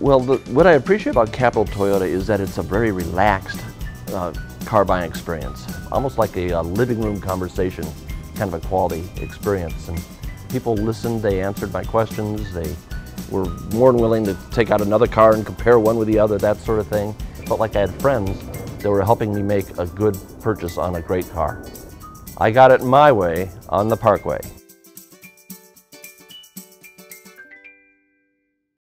Well, the, what I appreciate about Capitol Toyota is that it's a very relaxed uh, car buying experience, almost like a, a, living room conversation, kind of a quality experience. And people listened, they answered my questions, they were more than willing to take out another car and compare one with the other, that sort of thing. Felt like I had friends that were helping me make a good purchase on a great car. I got it my way on the Parkway.